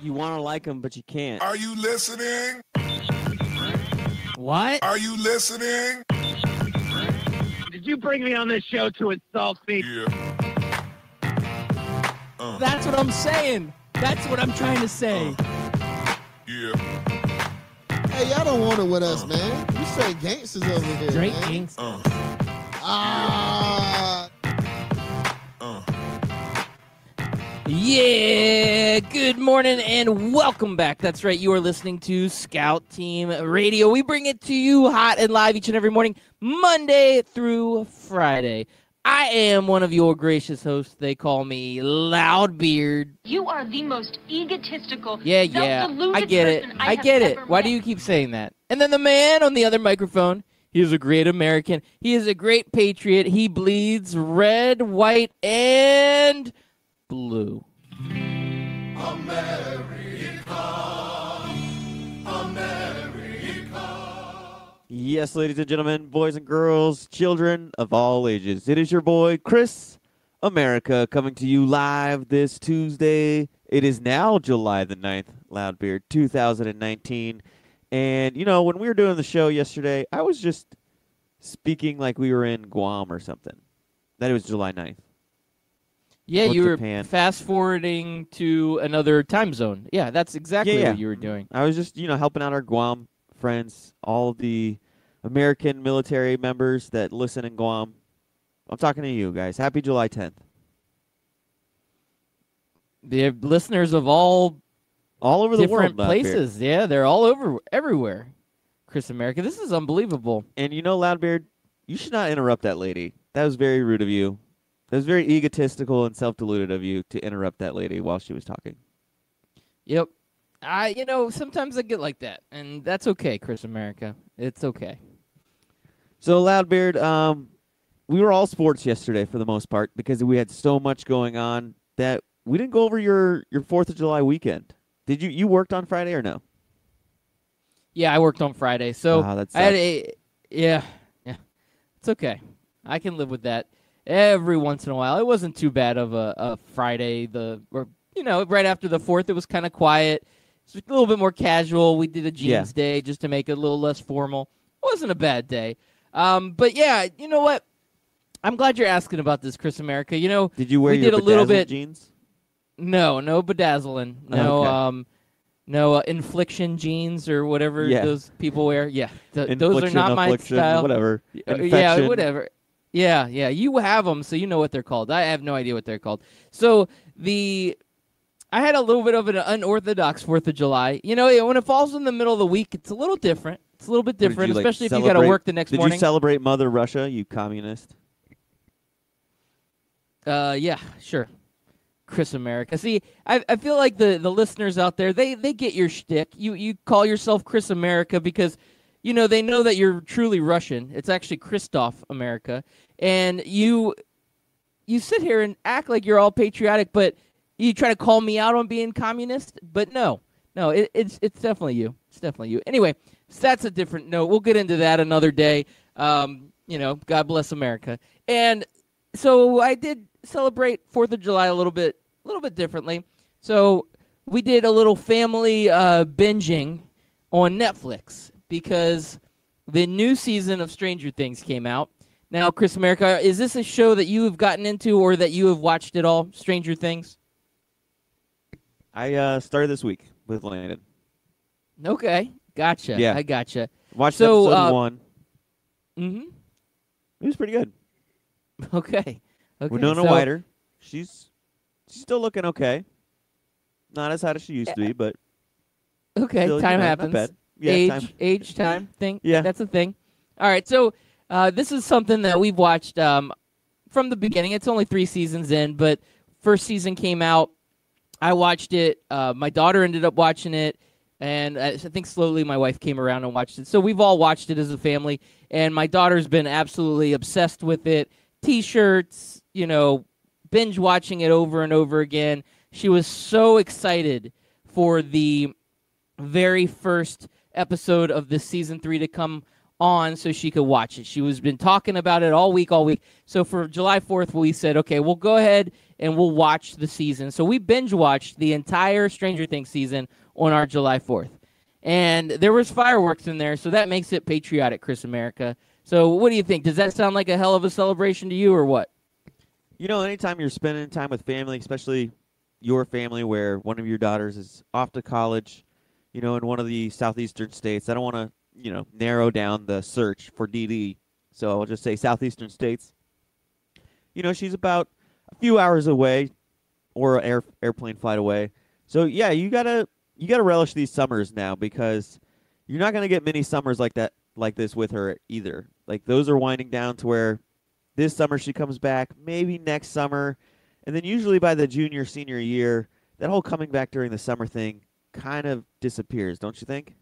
You want to like them, but you can't. Are you listening? What? Are you listening? Did you bring me on this show to insult me? Yeah. Uh, That's what I'm saying. That's what I'm trying to say. yeah. Hey, y'all don't want it with us, man. You say gangsters over here. Drake man. gangster. Yeah, good morning and welcome back. That's right, you are listening to Scout Team Radio. We bring it to you hot and live each and every morning, Monday through Friday. I am one of your gracious hosts. They call me Loudbeard. You are the most egotistical, Yeah, yeah, I get it. person I get it. Why do you keep saying that? And then the man on the other microphone, he is a great American. He is a great patriot. He bleeds red, white, and blue. Yes, ladies and gentlemen, boys and girls, children of all ages. It is your boy, Chris America, coming to you live this Tuesday. It is now July the 9th, Loudbeard 2019. And, you know, when we were doing the show yesterday, I was just speaking like we were in Guam or something. That it was July 9th. Yeah, you were Japan. fast forwarding to another time zone. Yeah, that's exactly Yeah, yeah. what you were doing. I was just, you know, helping out our Guam friends, all the American military members that listen in Guam. I'm talking to you guys. Happy July 10th. The listeners of all All over the different world. Places. Yeah, they're all over everywhere. Chris America, this is unbelievable. And you know, Loudbeard, you should not interrupt that lady. That was very rude of you. That was very egotistical and self-deluded of you to interrupt that lady while she was talking. Yep. I, you know, sometimes I get like that, and that's okay, Chris America. It's okay. So, Loudbeard, um, we were all sports yesterday for the most part because we had so much going on that we didn't go over your your Fourth of July weekend. Did you? You worked on Friday or no? Yeah, I worked on Friday, so that I had a yeah, yeah. It's okay. I can live with that every once in a while. It wasn't too bad of a, a Friday. The or you know right after the fourth, it was kind of quiet. It's a little bit more casual. We did a jeans Yeah. day just to make it a little less formal. It wasn't a bad day. Um, but yeah, you know what? I'm glad you're asking about this, Chris America. You know, Did you wear we your did a little bit- jeans? no, no bedazzling, no, Okay. um, no uh, Affliction jeans or whatever Yeah. those people wear. Yeah, th- those are not my style. Whatever. Uh, yeah, whatever. Yeah, yeah. You have them, so you know what they're called. I have no idea what they're called. So the I had a little bit of an unorthodox Fourth of July. You know, when it falls in the middle of the week, it's a little different. It's a little bit different, you, like, especially if you got to work the next Did morning. you celebrate Mother Russia, you communist? Uh, yeah, sure. Chris America. See, I, I feel like the, the listeners out there they they get your shtick. You you call yourself Chris America because, you know, they know that you're truly Russian. It's actually Christoph America, and you you sit here and act like you're all patriotic, but you try to call me out on being communist. But no, no, it, it's it's definitely you. It's definitely you. Anyway, that's a different note. We'll get into that another day. Um, you know, God bless America. And so I did celebrate Fourth of July a little bit, a little bit differently. So we did a little family uh, binging on Netflix because the new season of Stranger Things came out. Now, Chris America, is this a show that you have gotten into or that you have watched at all? Stranger Things. I uh, started this week with Landon. Okay, gotcha. Yeah. I gotcha. Watched So, episode uh, one. Mm-hmm. It was pretty good. Okay. Okay. Winona so, Ryder. She's she's still looking okay. Not as hot as she used to be, but Okay, still, you time know, happens. Yeah, age, time. age, time thing. Yeah. that's a thing. All right, so uh, this is something that we've watched um, from the beginning. It's only three seasons in, but first season came out. I watched it. Uh, my daughter ended up watching it, and I I think slowly my wife came around and watched it. So we've all watched it as a family, and my daughter's been absolutely obsessed with it. T-shirts, you know, binge watching it over and over again. She was so excited for the very first episode of this season three to come on so she could watch it. She was been talking about it all week, all week. So for July 4th, we said, okay, we'll go ahead and we'll watch the season. So we binge watched the entire Stranger Things season on our July 4th. And there was fireworks in there, so that makes it patriotic, Chris America. So what do you think? Does that sound like a hell of a celebration to you or what? You know, anytime you're spending time with family, especially your family where one of your daughters is off to college, you know, in one of the southeastern states, I don't want to, you know, narrow down the search for DD. So I'll just say southeastern states. You know, she's about a few hours away or air, airplane flight away. So yeah, you got to you got to relish these summers now because you're not going to get many summers like that like this with her either. Like those are winding down to where this summer she comes back, maybe next summer, and then usually by the junior senior year, that whole coming back during the summer thing kind of disappears, don't you think?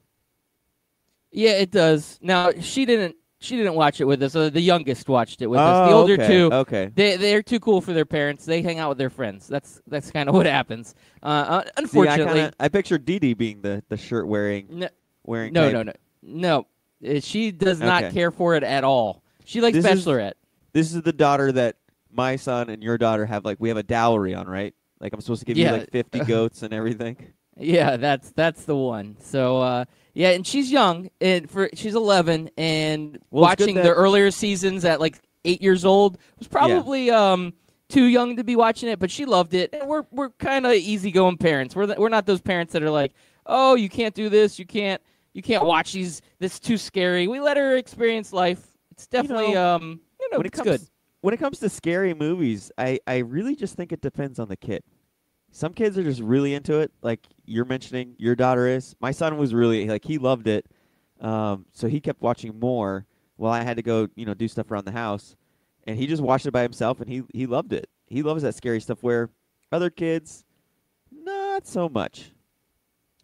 Yeah, it does. Now she didn't. She didn't watch it with us. Uh, the youngest watched it with us. The Oh, older okay, two, Okay. they they're too cool for their parents. They hang out with their friends. That's that's kind of what happens. Uh, uh, See, I unfortunately, kinda I picture Dee Dee being the, the shirt wearing no, wearing no, type. no, no, no. Uh, She does not Okay. care for it at all. She likes This is- This is the daughter that my son and your daughter have like we have a dowry on, right? Like I'm supposed to give Yeah. you like 50 goats and everything. Yeah, that's that's the one. So uh, yeah, and she's young, and for she's 11, and Well, watching the earlier seasons at like eight years old was probably um too young to be watching it, but she loved it. And we're we're kind of easygoing parents. We're th- we're not those parents that are like, oh, you can't do this, you can't you can't watch these. This is too scary. We let her experience life. It's definitely know, um you know when it it's comes good. when it comes to scary movies, I I really just think it depends on the kid. Some kids are just really into it, like you're mentioning your daughter is. My son was really like he loved it, um, so he kept watching more while I had to go, you know, do stuff around the house, and he just watched it by himself, and he he loved it. He loves that scary stuff. Where other kids, not so much.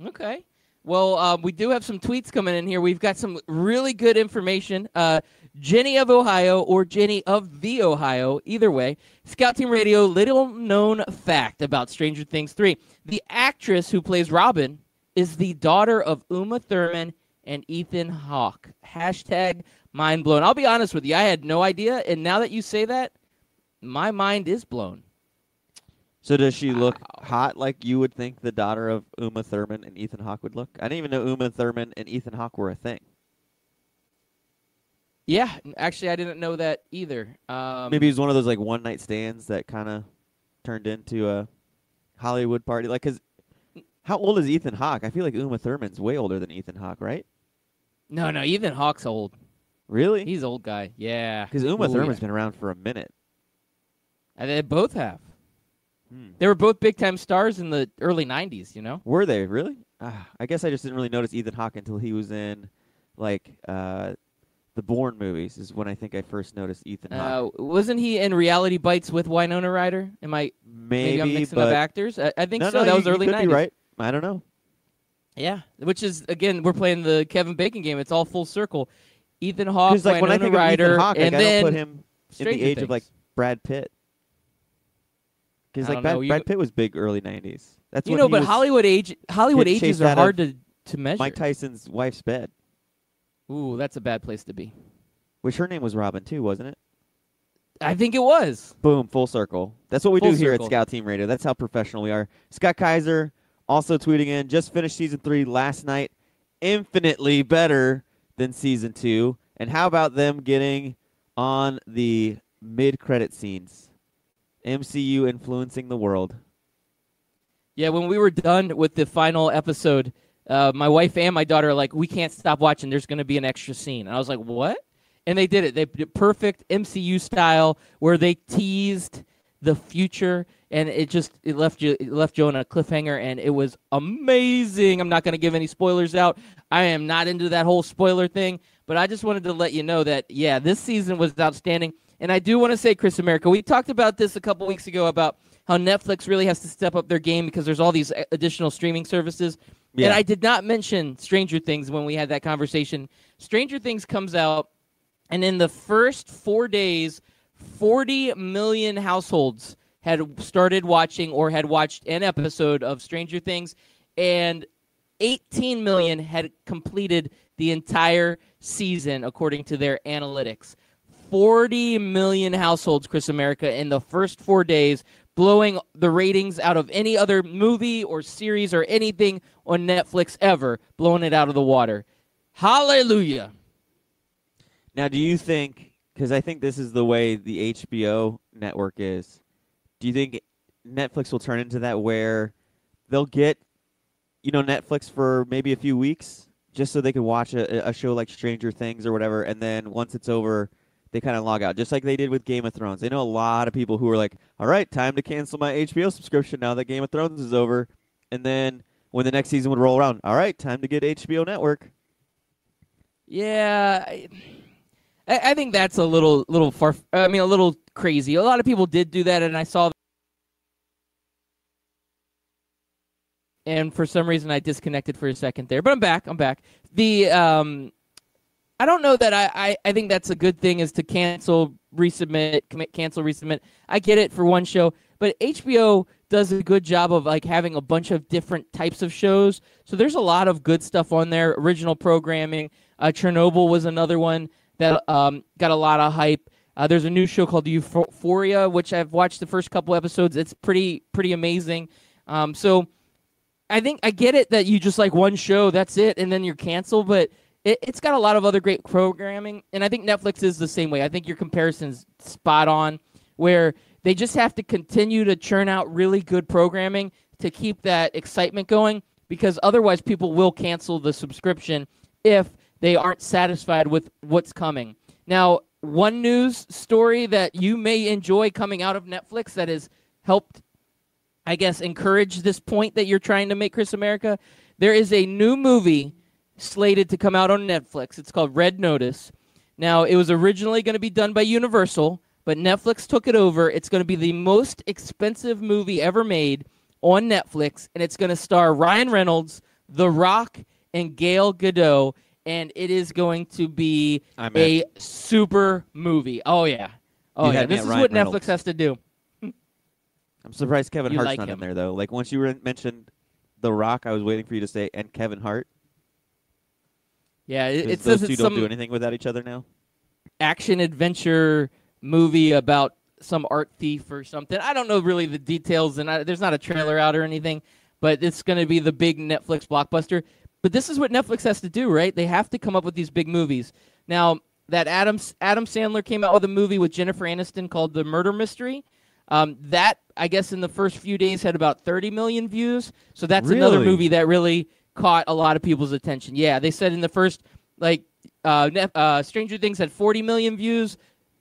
Okay. Well, um, we do have some tweets coming in here. We've got some really good information. Uh, Jenny of Ohio or Jenny of the Ohio, either way. Scout Team Radio, little known fact about Stranger Things 3. The actress who plays Robin is the daughter of Uma Thurman and Ethan Hawke. Hashtag mind blown. I'll be honest with you, I had no idea. And now that you say that, my mind is blown. So does she look hot like you would think the daughter of Uma Thurman and Ethan Hawke would look? I didn't even know Uma Thurman and Ethan Hawke were a thing. Yeah, actually, I didn't know that either. Um, Maybe it was one of those like one night stands that kind of turned into a Hollywood party. Like, cause how old is Ethan Hawke? I feel like Uma Thurman's way older than Ethan Hawke, right? No, no, Ethan Hawke's old. Really? He's old guy. Yeah. Because Uma Ooh, Thurman's yeah. been around for a minute. And they both have. Hmm. They were both big time stars in the early '90s. You know. Were they really? Ah, I guess I just didn't really notice Ethan Hawke until he was in like uh, the Bourne movies. Is when I think I first noticed Ethan Hawke. Uh, wasn't he in Reality Bites with Winona Ryder? Am I Maybe, maybe, I'm mixing but up actors? I, I think no, so. no, that you- was early could '90s. Be right. I don't know. Yeah, which is again we're playing the Kevin Bacon game. It's all full circle. Ethan Hawke, like when I Winona think Ryder, Hawke, like, and I then don't put him in the age of like Brad Pitt. Because like know, Brad, you- Brad Pitt was big early '90s. That's you know, but was Hollywood age Hollywood ages are hard to to measure. Mike Tyson's wife's bed, Ooh, that's a bad place to be. which her name was Robin too, wasn't it? I think it was. Boom, full circle. That's what we Full do here circle. at Scout Team Radio. That's how professional we are. Scott Kaiser also tweeting in, just finished season three last night. Infinitely better than season two. And how about them getting on the mid credit scenes? MCU influencing the world. Yeah, when we were done with the final episode, uh, my wife and my daughter are like, "We can't stop watching. There's going to be an extra scene." And I was like, "What?" And they did it. They did perfect MCU style where they teased the future, and it just it left you it left Joe on a cliffhanger, and it was amazing. I'm not going to give any spoilers out. I am not into that whole spoiler thing, but I just wanted to let you know that yeah, this season was outstanding. And I do want to say, Chris America, we talked about this a couple weeks ago about how Netflix really has to step up their game because there's all these additional streaming services. Yeah. And I did not mention Stranger Things when we had that conversation. Stranger Things comes out, and in the first four days, 40 million households had started watching or had watched an episode of Stranger Things. And 18 million had completed the entire season, according to their analytics. 40 million households, Chris America, in the first four days, blowing the ratings out of any other movie or series or anything on Netflix ever, blowing it out of the water. Hallelujah. Now, do you think? Because I think this is the way the HBO network is. Do you think Netflix will turn into that where they'll get, you know, Netflix for maybe a few weeks just so they can watch a, a show like Stranger Things or whatever, and then once it's over, they kind of log out, just like they did with Game of Thrones. They know a lot of people who are like, "All right, time to cancel my HBO subscription now that Game of Thrones is over," and then when the next season would roll around, all right, time to get HBO Network. Yeah, I, I think that's a little little far. I mean, a little crazy. A lot of people did do that, and I saw. And for some reason, I disconnected for a second there, but I'm back. I'm back. The um, I don't know that I, I, I think that's a good thing is to cancel, resubmit, commit, cancel, resubmit. I get it for one show, but HBO does a good job of like having a bunch of different types of shows. So there's a lot of good stuff on there. Original programming. Uh, Chernobyl was another one that um, got a lot of hype. Uh, there's a new show called Euphoria, which I've watched the first couple episodes. It's pretty pretty amazing. Um, so I think I get it that you just like one show, that's it, and then you're canceled. But it, it's got a lot of other great programming, and I think Netflix is the same way. I think your comparison's spot on, where they just have to continue to churn out really good programming to keep that excitement going, because otherwise people will cancel the subscription if they aren't satisfied with what's coming. Now, one news story that you may enjoy coming out of Netflix that has helped, I guess, encourage this point that you're trying to make, Chris America. There is a new movie slated to come out on Netflix. It's called Red Notice. Now, it was originally going to be done by Universal, but Netflix took it over. It's going to be the most expensive movie ever made on Netflix, and it's going to star Ryan Reynolds, The Rock, and Gail Gadot, and it is going to be I'm a super movie. Oh yeah, oh You yeah. This is Ryan what Reynolds. Netflix has to do. I'm surprised Kevin You Hart's like not him. in there though. Like once you were mentioned The Rock, I was waiting for you to say and Kevin Hart. Yeah, it, it those says two it's don't some do anything without each other now. action adventure movie about some art thief or something. I don't know really the details, and I, there's not a trailer out or anything, but it's going to be the big Netflix blockbuster. But this is what Netflix has to do, right? They have to come up with these big movies. Now that Adam Adam Sandler came out with a movie with Jennifer Aniston called The Murder Mystery. Um, that I guess in the first few days had about 30 million views. So that's another movie that really caught a lot of people's attention. Yeah, they said in the first like uh, uh, Stranger Things had 40 million views.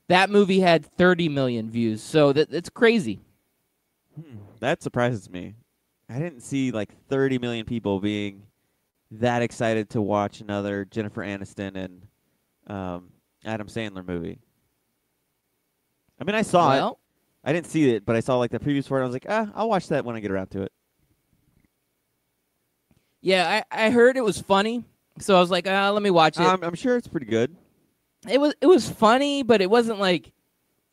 That movie had 30 million views. So that it's crazy. That surprises me. I didn't see like 30 million people being that excited to watch another Jennifer Aniston and um, Adam Sandler movie. I mean, I saw it. I didn't see it, but I saw like the previews for it. I was like, ah, I'll watch that when I get around to it. Yeah, I, I heard it was funny. So I was like, uh, let me watch it. I'm, I'm sure it's pretty good. it was it was funny, but it wasn't like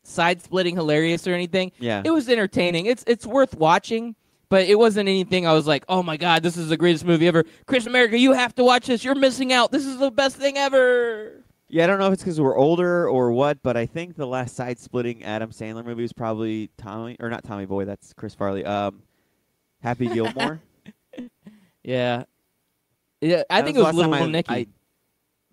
side splitting hilarious or anything. Yeah. It was entertaining. It's it's worth watching, but it wasn't anything I was like, "Oh my god, this is the greatest movie ever." Chris America, you have to watch this. You're missing out. This is the best thing ever. Yeah, I don't know if it's because we're older or what, but I think the last side-splitting Adam Sandler movie was probably Tommy, or not Tommy Boy. That's Chris Farley. Um, Happy Gilmore. Yeah. Yeah, I That think was it was Little I- Nicky. I-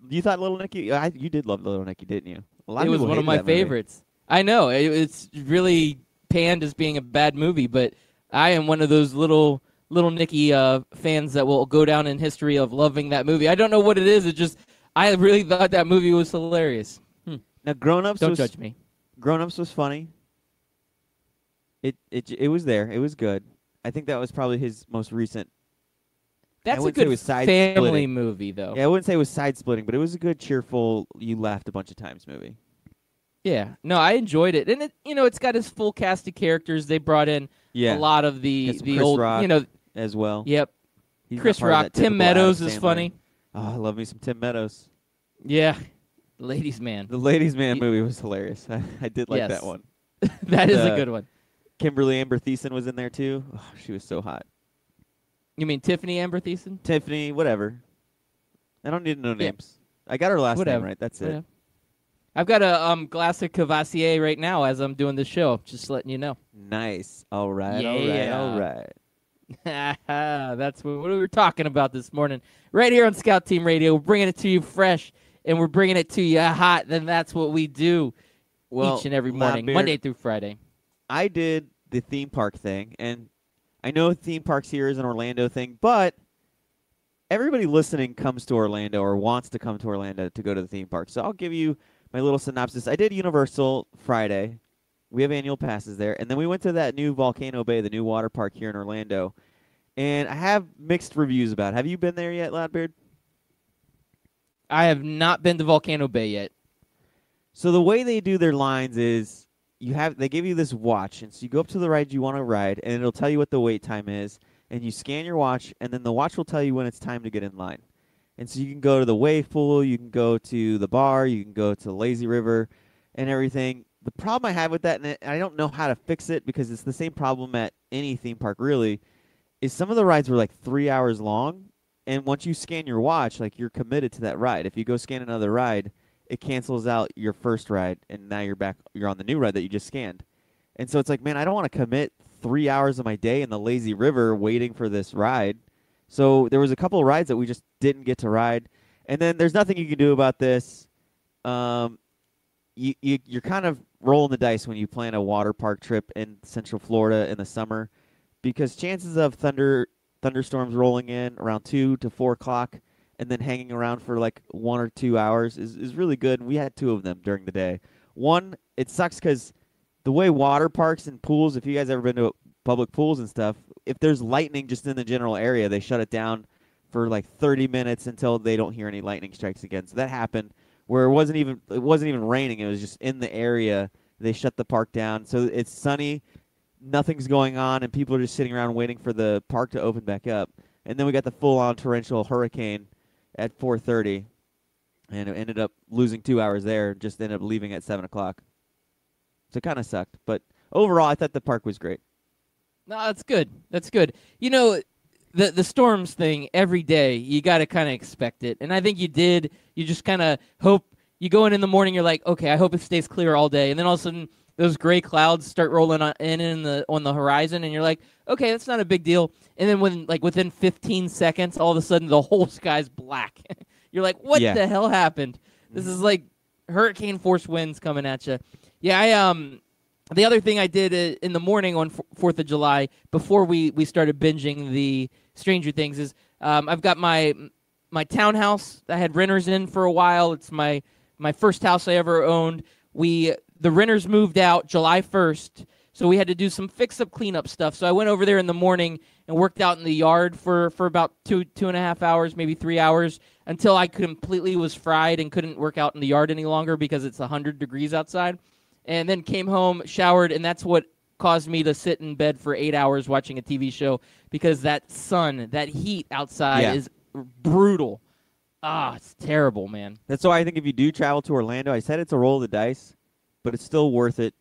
you thought Little Nicky? I, you did love Little Nicky, didn't you? A lot it of was one of my that movie. favorites. I know it, it's really panned as being a bad movie, but I am one of those little little Nicky uh, fans that will go down in history of loving that movie. I don't know what it is. It just I really thought that movie was hilarious. Now, Grown Ups Don't was judge me. Grown Ups was funny. It it it was there. It was good. I think that was probably his most recent. That's a wouldn't say it good family splitting. movie, though. Yeah, I wouldn't say it was side splitting, but it was a good, cheerful. You laughed a bunch of times movie. Yeah. No, I enjoyed it, and it you know it's got his full cast of characters. They brought in Yeah, a lot of the the Chris old Rock you know. as well. Yep. He's Chris Rock. Tim Meadows is funny. Oh, I love me some Tim Meadows. Yeah. Ladies Man. The Ladies Man movie was hilarious. I, I did like Yes. that one. that is a good one. Kimberly Amber Thiessen was in there too. Oh, she was so hot. You mean Tiffany Amber Thiessen? Tiffany, whatever. I don't need to know Yeah. names. I got her last Whatever. name right. That's it. Yeah. I've got a um glass of Cavassier right now as I'm doing the show. Just letting you know. Nice. All right. All right. Yeah. All right. That's what we were talking about this morning, right here on Scout Team Radio. We're bringing it to you fresh, and we're bringing it to you hot. Then that's what we do Well, each and every morning, Monday through Friday. I did the theme park thing, and I know theme parks here is an Orlando thing, but everybody listening comes to Orlando or wants to come to Orlando to go to the theme park. So I'll give you my little synopsis. I did Universal Friday. We have annual passes there, and then we went to that new Volcano Bay, the new water park here in Orlando. And I have mixed reviews about. it. Have you been there yet, Loudbeard? I have not been to Volcano Bay yet. So the way they do their lines is you have they give you this watch, and so you go up to the ride you want to ride, and it'll tell you what the wait time is, and you scan your watch, and then the watch will tell you when it's time to get in line. And so you can go to the wave pool, you can go to the bar, you can go to lazy river, and everything. The problem I have with that, and I don't know how to fix it because it's the same problem at any theme park really, is some of the rides were like three hours long, and once you scan your watch, like you're committed to that ride. If you go scan another ride, it cancels out your first ride, and now you're back. You're on the new ride that you just scanned, and so it's like, man, I don't want to commit three hours of my day in the lazy river waiting for this ride. So there was a couple of rides that we just didn't get to ride, and then there's nothing you can do about this. Um, you, you you're kind of rolling the dice when you plan a water park trip in Central Florida in the summer, because chances of thunder thunderstorms rolling in around two to four o'clock and then hanging around for like one or two hours is, is really good. We had two of them during the day. One, it sucks because the way water parks and pools, if you guys ever been to public pools and stuff, if there's lightning just in the general area, they shut it down for like 30 minutes until they don't hear any lightning strikes again. So that happened where it wasn't even it wasn't even raining. It was just in the area. They shut the park down. So it's sunny, nothing's going on, and people are just sitting around waiting for the park to open back up. And then we got the full-on torrential hurricane at 4:30, and ended up losing two hours there. Just ended up leaving at seven o'clock. So kind of sucked, but overall, I thought the park was great. No, that's good. That's good. You know, the the storms thing every day, you got to kind of expect it, and I think you did. You just kind of hope you go in in the morning. You're like, okay, I hope it stays clear all day, and then all of a sudden those gray clouds start rolling on, in in the on the horizon, and you're like, okay, that's not a big deal. And then when like within 15 seconds, all of a sudden the whole sky's black. you're like, what Yeah. the hell happened? This is like hurricane force winds coming at you. Yeah, I um the other thing I did uh, in the morning on F- Fourth of July before we we started binging the Stranger Things is um, I've got my my townhouse. I had renters in for a while. It's my my first house I ever owned. We the renters moved out July first, so we had to do some fix up cleanup stuff. So I went over there in the morning and worked out in the yard for for about two two and a half hours, maybe three hours, until I completely was fried and couldn't work out in the yard any longer because it's hundred degrees outside and then came home, showered, and that's what caused me to sit in bed for eight hours watching a TV show because that sun, that heat outside Yeah. is brutal. Ah, it's terrible, man. That's why I think if you do travel to Orlando, I said it's a roll of the dice, but it's still worth it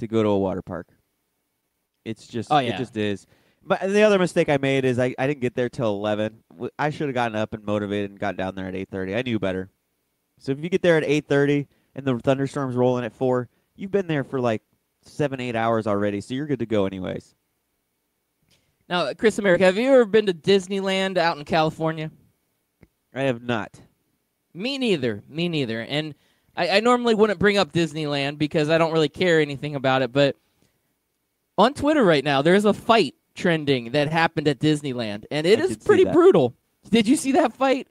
to go to a water park. It's just Oh, it just is. But the other mistake I made is I, I didn't get there till eleven. I should have gotten up and motivated and got down there at eight thirty. I knew better. So if you get there at eight thirty and the thunderstorms rolling at four, you've been there for like seven eight hours already, so you're good to go anyways. Now, Chris America, have you ever been to Disneyland out in California? I have not. Me neither. Me neither. And I, I normally wouldn't bring up Disneyland because I don't really care anything about it. But on Twitter right now, there's a fight trending that happened at Disneyland, and it I is pretty brutal. Did you see that fight?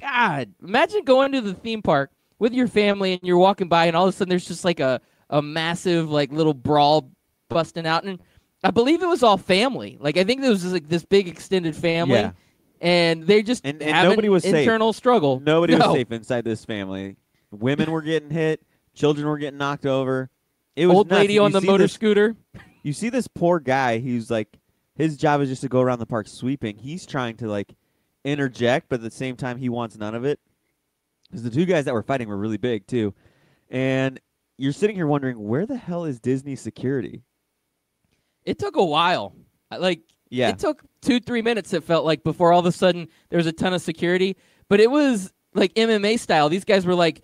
God, imagine going to the theme park with your family and you're walking by, and all of a sudden there's just like a, a massive like little brawl busting out, and I believe it was all family. Like I think there was just, like this big extended family. Yeah. And they just And- and nobody was safe. internal struggle. Nobody No. was safe inside this family. Women were getting hit. Children were getting knocked over. It was Old nuts. lady You on the motor this- scooter. You see this poor guy. He's like, his job is just to go around the park sweeping. He's trying to like interject, but at the same time, he wants none of it. Because the two guys that were fighting were really big too, and you're sitting here wondering where the hell is Disney security? It took a while. Like Yeah. It took two, three minutes, it felt like, before all of a sudden there was a ton of security. But it was like MMA style. These guys were like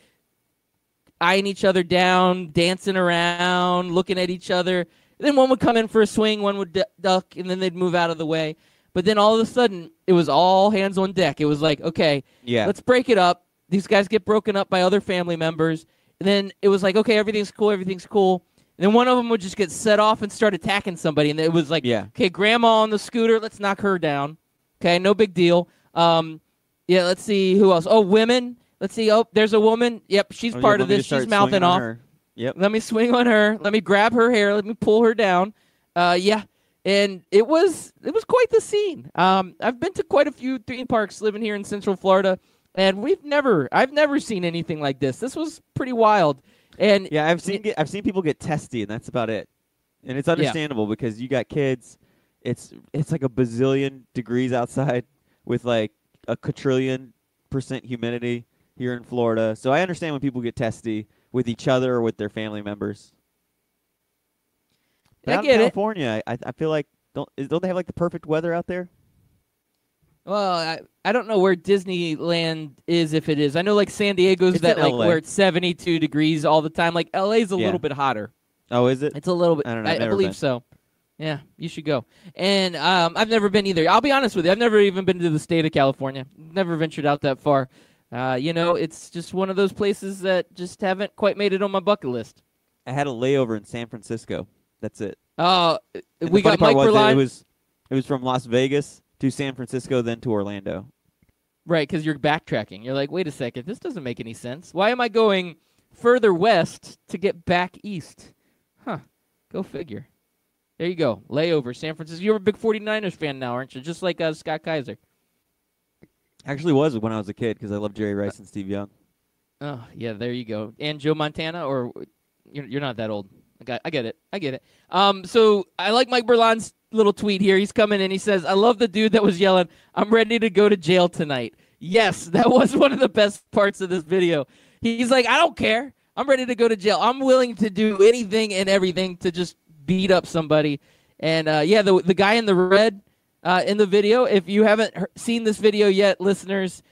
eyeing each other down, dancing around, looking at each other. Then one would come in for a swing, one would du- duck, and then they'd move out of the way. But then all of a sudden, it was all hands on deck. It was like, okay, Yeah. let's break it up. These guys get broken up by other family members. And then it was like, okay, everything's cool, everything's cool. And then one of them would just get set off and start attacking somebody. And it was like, Yeah. okay, grandma on the scooter, let's knock her down. Okay, no big deal. Um, yeah, let's see who else. Oh, women. Let's see. Oh, there's a woman. Yep, she's Oh, part let of this. She's mouthing off. her. Yep. Let me swing on her. Let me grab her hair. Let me pull her down. Uh, yeah, and it was it was quite the scene. Um, I've been to quite a few theme parks living here in Central Florida, and we've never I've never seen anything like this. This was pretty wild. And Yeah, I've seen get, I've seen people get testy, and that's about it. And it's understandable because you got kids. It's it's like a bazillion degrees outside with like a quadrillion percent humidity here in Florida. So I understand when people get testy with each other or with their family members. But I get it. California, I I feel like don't don't they have like the perfect weather out there? Well, I, I don't know where Disneyland is if it is. I know like San Diego's It's that like LA. where it's 72 degrees all the time. Like LA's a Yeah. little bit hotter. Oh, is it? It's a little bit. I don't know, I, I've believe been. so. Yeah, you should go. And um, I've never been either. I'll be honest with you. I've never even been to the state of California. Never ventured out that far. Uh, you know, it's just one of those places that just haven't quite made it on my bucket list. I had a layover in San Francisco. That's it. Uh, we got Mike was Berline. It was it was from Las Vegas to San Francisco, then to Orlando. Right, because you're backtracking. You're like, wait a second, this doesn't make any sense. Why am I going further west to get back east? Huh. Go figure. There you go. Layover, San Francisco. You're a big 49ers fan now, aren't you? Just like uh, Scott Kaiser. Actually, was when I was a kid because I loved Jerry Rice and Steve Young. Oh, yeah, there you go. And Joe Montana, or you're, you're not that old. I, get it. I get it. Um, so I like Mike Berlan's little tweet here. He's coming in. He says, I love the dude that was yelling, I'm ready to go to jail tonight. Yes, that was one of the best parts of this video. He's like, I don't care. I'm ready to go to jail. I'm willing to do anything and everything to just beat up somebody. And uh, yeah, the the guy in the red uh, in the video. If you haven't seen this video yet, listeners,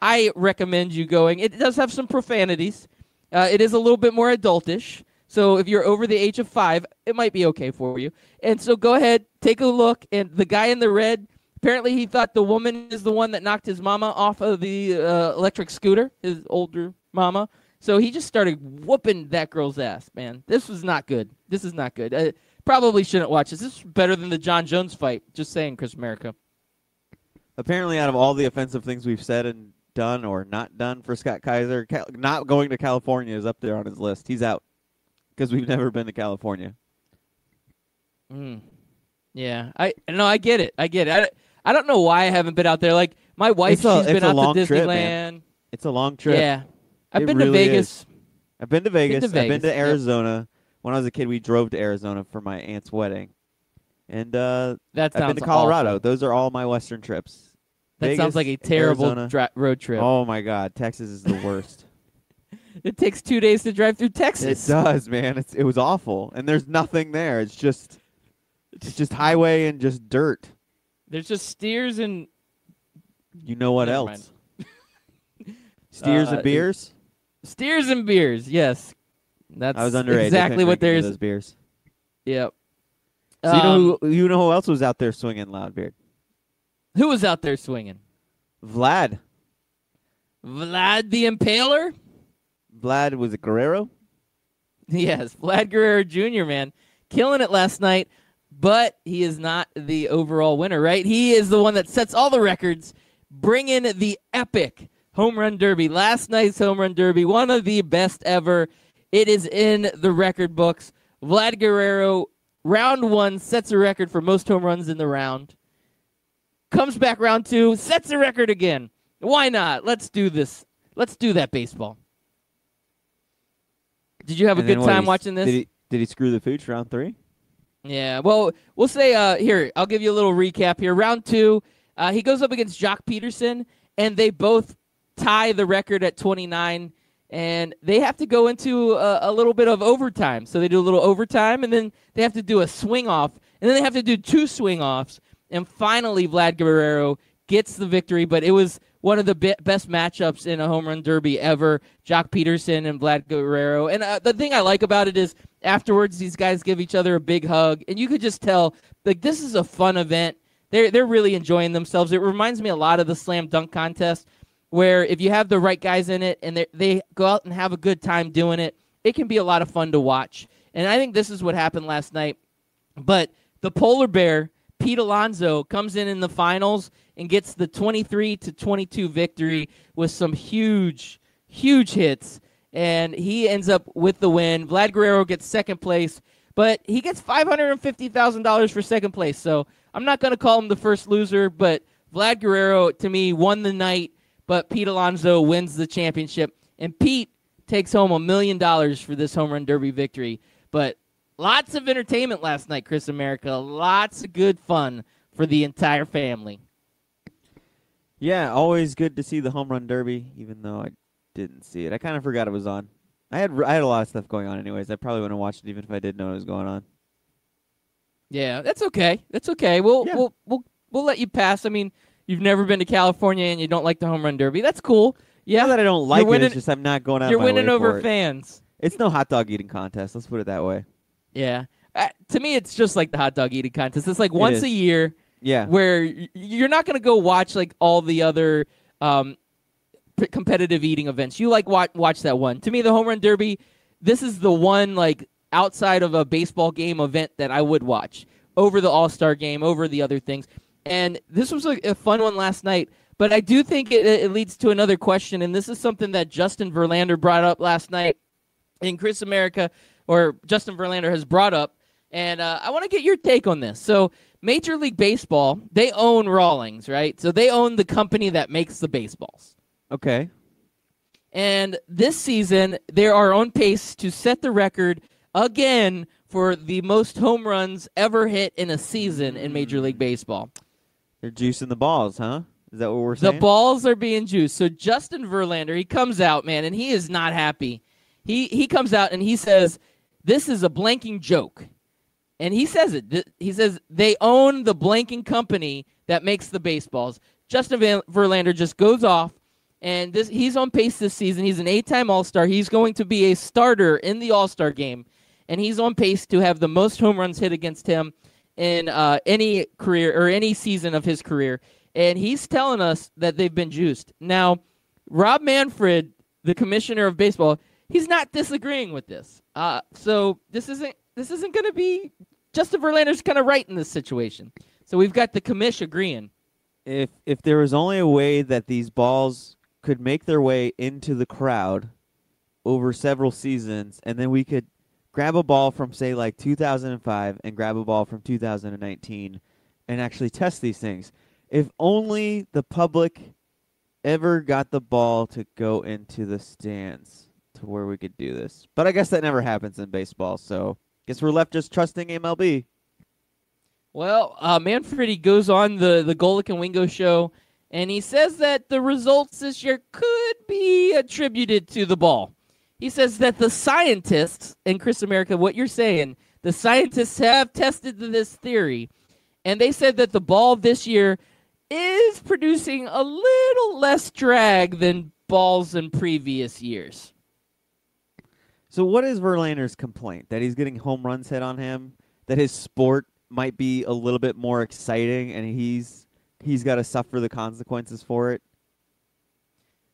I recommend you going. It does have some profanities. Uh, it is a little bit more adultish. So if you're over the age of five, it might be okay for you. And so go ahead, take a look. And the guy in the red, apparently he thought the woman is the one that knocked his mama off of the uh, electric scooter, his older mama. So he just started whooping that girl's ass, man. This was not good. This is not good. Uh, probably shouldn't watch this. This is better than the Jon Jones fight. Just saying, Chris America. Apparently, out of all the offensive things we've said and done or not done for Scott Kaiser, Cal- not going to California is up there on his list. He's out because we've never been to California. Mm. Yeah, I no, I get it. I get it. I, I don't know why I haven't been out there. Like my wife, It's a- she's been a out long to trip, Disneyland. man. It's a long trip. Yeah, I've It been really to Vegas. is. I've been to Vegas. I've been Vegas, to yep. Arizona. When I was a kid, we drove to Arizona for my aunt's wedding, and uh, That sounds I've been to Colorado. Those are all my Western trips. That Vegas, sounds like a terrible dri- road trip. Oh my God, Texas is the worst. It takes two days to drive through Texas. it does, man. It's it was awful, and there's nothing there. It's just it's just highway and just dirt. There's just steers and You know what Never else? Steers Uh, and beers. steers and beers. Yes, that's I was underage. Exactly what drink any of there's. those beers. Yep. So you know Um, who you know who else was out there swinging Loudbeard? who was out there swinging? Vlad. Vlad the Impaler. Vlad was it Guerrero? Yes, Vlad Guerrero Jr. Man, killing it last night, but he is not the overall winner, right? He is the one that sets all the records, bringing the epic home run derby. Last night's home run derby, one of the best ever. It is in the record books. Vlad Guerrero, round one, sets a record for most home runs in the round. Comes back round two, sets a record again. Why not? Let's do this. Let's do that baseball. Did you have a And then good time he- watching this? Did he, did he screw the pooch round three? Yeah, well, we'll say uh, here. I'll give you a little recap here. Round two, uh, he goes up against Joc Pederson, and they both tie the record at 29, and they have to go into a, a little bit of overtime. So they do a little overtime, and then they have to do a swing off, and then they have to do two swing offs, and finally Vlad Guerrero gets the victory. But it was one of the be- best matchups in a home run derby ever. Joc Pederson and Vlad Guerrero. And uh, the thing I like about it is afterwards these guys give each other a big hug, and you could just tell like this is a fun event. They're they're really enjoying themselves. It reminds me a lot of the slam dunk contest, where if you have the right guys in it and they they go out and have a good time doing it, it can be a lot of fun to watch. And I think this is what happened last night. But the polar bear Pete Alonso comes in in the finals and gets the 23 to 22 victory with some huge, huge hits, and he ends up with the win. Vlad Guerrero gets second place, but he gets $550,000 for second place. So I'm not going to call him the first loser, but Vlad Guerrero to me won the night, but Pete Alonso wins the championship, and Pete takes home a million dollars for this home run derby victory. But Lots of entertainment last night, Chris America. Lots of good fun for the entire family. Yeah, always good to see the home run derby, even though I didn't see it. I kind of forgot it was on. I had I had a lot of stuff going on, anyways. I probably wouldn't have watched it even if I did know it was going on. Yeah, that's okay. That's okay. We'll Yeah. we'll we'll we'll let you pass. I mean, you've never been to California and you don't like the home run derby. That's cool. Yeah, Not that I don't like it, it's just I'm not going out. you're winning way over it. fans. It's no hot dog eating contest. Let's put it that way. Yeah. Uh, to me, it's just like the hot dog eating contest. It's like once is. a year Yeah. where you're not going to go watch like all the other um, p- competitive eating events. You like watch watch that one. To me, the home run derby. This is the one like outside of a baseball game event that I would watch over the All Star game, over the other things. And this was a, a fun one last night. But I do think it, it leads to another question, and this is something that Justin Verlander brought up last night in Chris America, or Justin Verlander has brought up, and uh, I want to get your take on this. So, Major League Baseball, they own Rawlings, right? So they own the company that makes the baseballs. Okay. And this season, they are on pace to set the record again for the most home runs ever hit in a season in Major League Baseball. They're juicing the balls, huh? Is that what we're saying? The balls are being juiced. So Justin Verlander, he comes out, man, and he is not happy. He he comes out and he says, "This is a blanking joke," and he says it. He says they own the blanking company that makes the baseballs. Justin Verlander just goes off, and this he's on pace this season. He's an eight-time All-Star. He's going to be a starter in the All-Star game, and he's on pace to have the most home runs hit against him in uh, any career or any season of his career. And he's telling us that they've been juiced. Now, Rob Manfred, the commissioner of baseball, he's not disagreeing with this. Uh, so this isn't this isn't going to be Justin Verlander's kind of right in this situation. So we've got the commish agreeing. if if there was only a way that these balls could make their way into the crowd over several seasons, and then we could grab a ball from say like 2005 and grab a ball from 2019 and actually test these things. If only the public ever got the ball to go into the stands to where we could do this. But I guess that never happens in baseball, so guess we're left just trusting MLB. Well, uh, Manfred he goes on the the Golic and Wingo show, and he says that the results this year could be attributed to the ball. He says that the scientists in Chris America, what you're saying, the scientists have tested this theory, and they said that the ball this year is producing a little less drag than balls in previous years. So what is Verlander's complaint? That he's getting home runs hit on him? That his sport might be a little bit more exciting and he's he's got to suffer the consequences for it?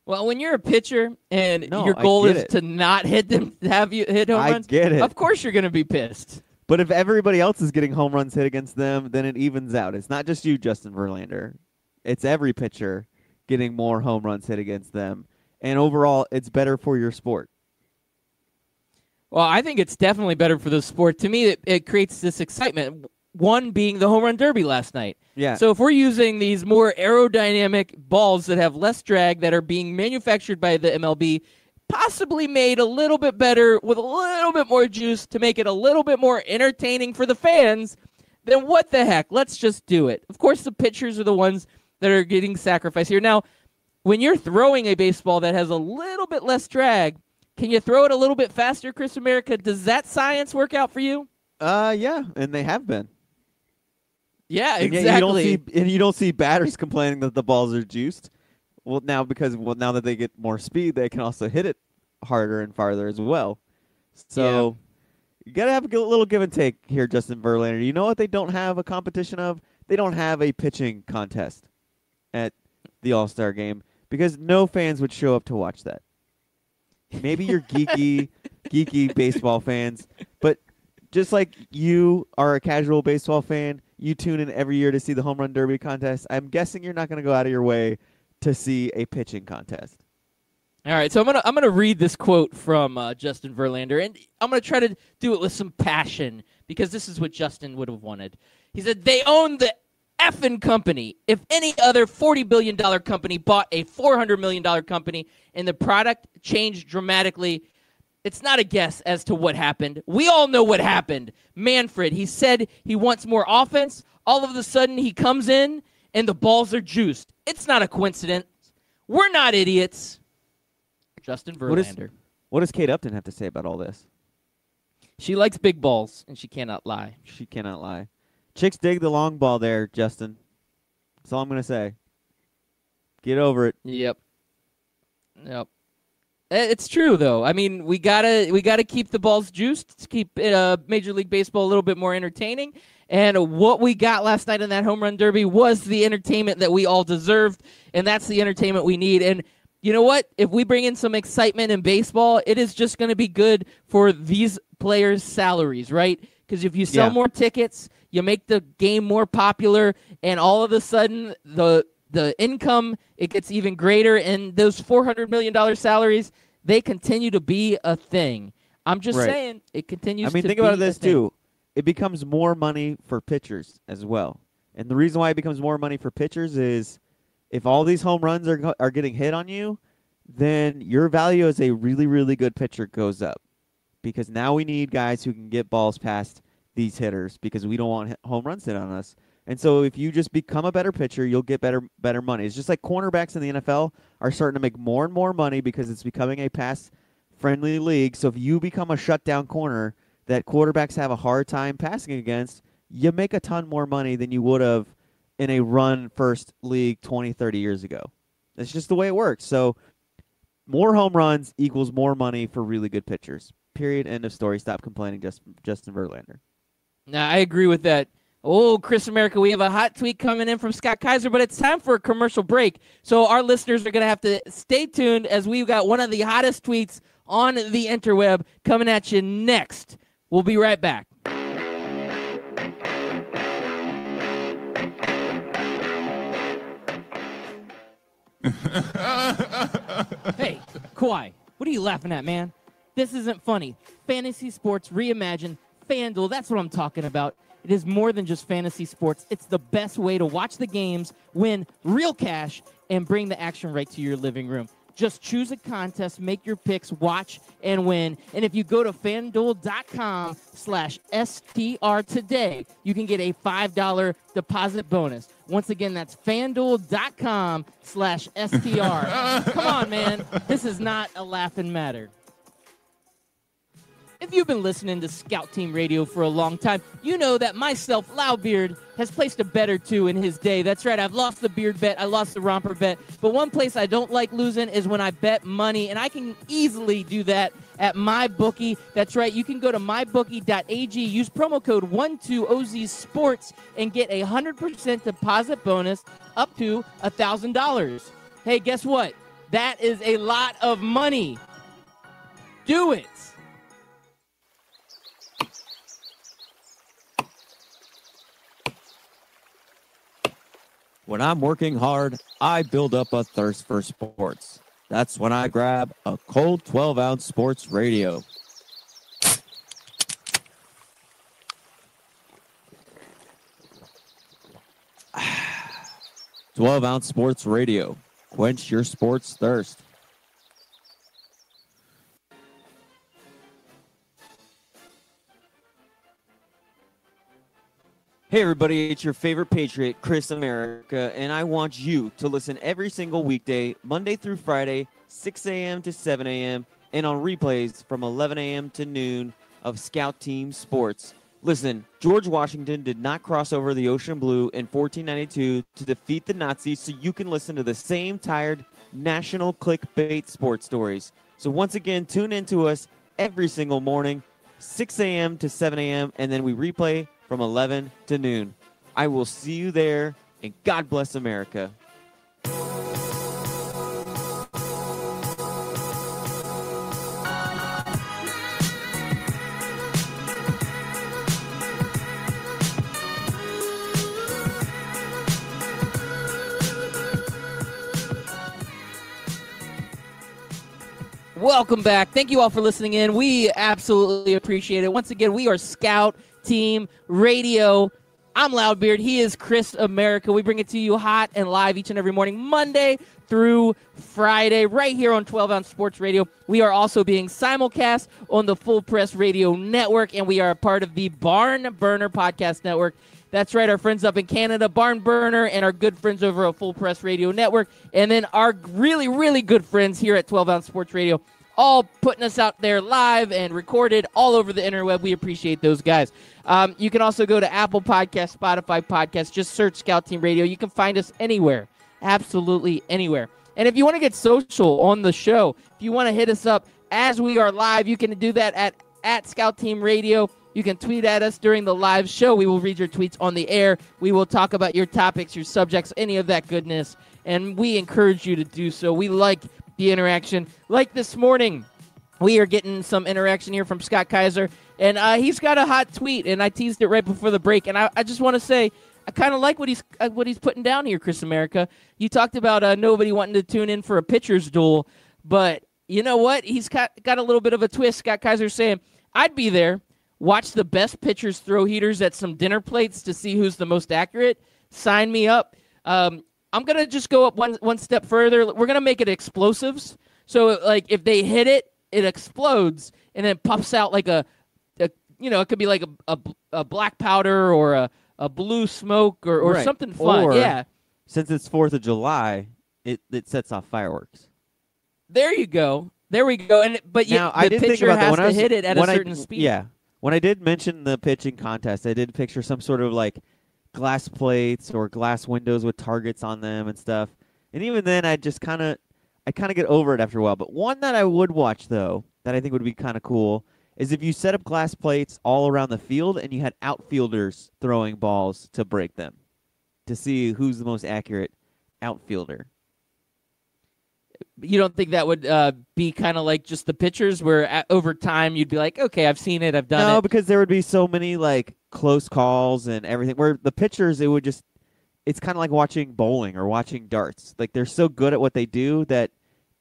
Well, when you're a pitcher and No, your goal is it. to not hit them, have you hit home I runs, get it. of course you're going to be pissed. But if everybody else is getting home runs hit against them, then it evens out. It's not just you, Justin Verlander. It's every pitcher getting more home runs hit against them. And overall, it's better for your sport. Well, I think it's definitely better for the sport. To me, it, it creates this excitement. One being the home run derby last night. Yeah. So if we're using these more aerodynamic balls that have less drag that are being manufactured by the MLB, possibly made a little bit better with a little bit more juice to make it a little bit more entertaining for the fans, then what the heck? Let's just do it. Of course, the pitchers are the ones that are getting sacrificed here. Now, when you're throwing a baseball that has a little bit less drag, can you throw it a little bit faster, Chris America? Does that science work out for you? Uh yeah, and they have been. Yeah, And exactly. you don't see and you don't see batters complaining that the balls are juiced. Well, now because well now that they get more speed, they can also hit it harder and farther as well. So you gotta have a little give and take here, Justin Verlander. You know what they don't have a competition of? They don't have a pitching contest at the All Star game because no fans would show up to watch that. Maybe you're geeky, geeky baseball fans, just like you are a casual baseball fan, you tune in every year to see the home run derby contest. I'm guessing you're not going to go out of your way to see a pitching contest. All right, so I'm gonna I'm gonna read this quote from uh, Justin Verlander, and I'm gonna try to do it with some passion because this is what Justin would have wanted. He said they own the effing company. If any other forty billion dollar company bought a four hundred million dollar company and the product changed dramatically, it's not a guess as to what happened. We all know what happened. Manfred, he said he wants more offense. All of a sudden, he comes in and the balls are juiced. It's not a coincidence. We're not idiots. Justin Verlander. What does Kate Upton have to say about all this? She likes big balls, and she cannot lie. She cannot lie. Chicks dig the long ball there, Justin. That's all I'm going to say. Get over it. Yep. Yep. Eh, It's true though. I mean, we gotta we gotta keep the balls juiced to keep uh, Major League Baseball a little bit more entertaining. And what we got last night in that home run derby was the entertainment that we all deserved, and that's the entertainment we need. And you know what? If we bring in some excitement in baseball, it is just going to be good for these players' salaries, right? Because if you sell Yeah. more tickets, you make the game more popular, and all of a sudden the the income it gets even greater, and those four hundred million dollar salaries they continue to be a thing. I'm just Right. saying it continues. I mean, think about this too. It becomes more money for pitchers as well. And the reason why it becomes more money for pitchers is if all these home runs are are getting hit on you, then your value as a really really good pitcher goes up. Because now we need guys who can get balls past these hitters because we don't want home runs hit on us. And so if you just become a better pitcher, you'll get better better money. It's just like cornerbacks in the NFL are starting to make more and more money because it's becoming a pass friendly league. So if you become a shutdown corner that quarterbacks have a hard time passing against, you make a ton more money than you would have in a run first league 20, 30 years ago. That's just the way it works. So more home runs equals more money for really good pitchers. Period. End of story. Stop complaining, just Justin Verlander. Now, I agree with that. Oh, Chris America, we have a hot tweet coming in from Scott Kaiser, but it's time for a commercial break. So our listeners are going to have to stay tuned as we've got one of the hottest tweets on the interweb coming at you next. We'll be right back. hey, Kawhi, what are you laughing at, man? This isn't funny. Fantasy sports reimagined. FanDuel, that's what I'm talking about. It is more than just fantasy sports. It's the best way to watch the games, win real cash, and bring the action right to your living room. Just choose a contest, make your picks, watch, and win. And if you go to fanduel.com slash STR today, you can get a $5 deposit bonus. Once again, that's fanduel.com slash STR. Come on, man. This is not a laughing matter. If you've been listening to Scout Team Radio for a long time, you know that myself, Loudbeard, has placed a bet or two in his day. That's right, I've lost the beard bet, I lost the romper bet. But one place I don't like losing is when I bet money, and I can easily do that at MyBookie. That's right, you can go to mybookie.ag, use promo code 12OZSports, and get a 100% deposit bonus up to $1,000. Hey, guess what? That is a lot of money. Do it. When I'm working hard, I build up a thirst for sports. That's when I grab a cold 12 ounce sports radio. Twelve ounce sports radio. Quench your sports thirst. Hey, everybody, it's your favorite Patriot, Chris America, and I want you to listen every single weekday, Monday through Friday, 6 a.m. to 7 a.m., and on replays from 11 a.m. to noon of Scout Team Sports. Listen, George Washington did not cross over the ocean blue in 1492 to defeat the Nazis, so you can listen to the same tired national clickbait sports stories. So once again, tune in to us every single morning, 6 a.m. to 7 a.m., and then we replay from 11 to noon. I will see you there, and God bless America. Welcome back. Thank you all for listening in. We absolutely appreciate it. Once again, we are Scout Team Radio. I'm Loudbeard. He is Chris America. We bring it to you hot and live each and every morning, Monday through Friday, right here on 12 Ounce Sports Radio. We are also being simulcast on the Full Press Radio Network, and we are a part of the Barn Burner Podcast Network. That's right, our friends up in Canada, Barn Burner, and our good friends over at Full Press Radio Network, and then our really, really good friends here at 12 Ounce Sports Radio, all putting us out there live and recorded all over the interweb. We appreciate those guys. Um, you can also go to Apple Podcast, Spotify Podcast, just search Scout Team Radio. You can find us anywhere, absolutely anywhere. And if you want to get social on the show, if you want to hit us up as we are live, you can do that at at Scout Team Radio. You can tweet at us during the live show. We will read your tweets on the air. We will talk about your topics, your subjects, any of that goodness. And we encourage you to do so. We like the interaction. Like this morning, we are getting some interaction here from Scott Kaiser. And uh, he's got a hot tweet, and I teased it right before the break. And I, I just want to say, I kind of like what he's uh, what he's putting down here, Chris America. You talked about uh, nobody wanting to tune in for a pitcher's duel, but you know what? He's got, got a little bit of a twist. Scott Kaiser saying, I'd be there, watch the best pitchers throw heaters at some dinner plates to see who's the most accurate. Sign me up. Um, I'm gonna just go up one one step further. We're gonna make it explosives. So like if they hit it, it explodes and then puffs out like a, a you know, it could be like a, a, a black powder or a, a blue smoke or, or Right. something fun. Or- yeah. Since it's 4th of July, it, it sets off fireworks. There you go. There we go. And but yeah, the I pitcher has when to I was, hit it at a when I- speed. Yeah, when I did mention the pitching contest, I did picture some sort of like glass plates or glass windows with targets on them and stuff. And even then, I just kind of, I kind of get over it after a while. But one that I would watch though, that I think would be kind of cool, is if you set up glass plates all around the field and you had outfielders throwing balls to break them, to see who's the most accurate outfielder. You don't think that would uh, be kind of like just the pitchers, where at, over time you'd be like, okay, I've seen it, I've done no, it. No, because there would be so many like close calls and everything. Where the pitchers, it would just, it's kind of like watching bowling or watching darts. Like they're so good at what they do that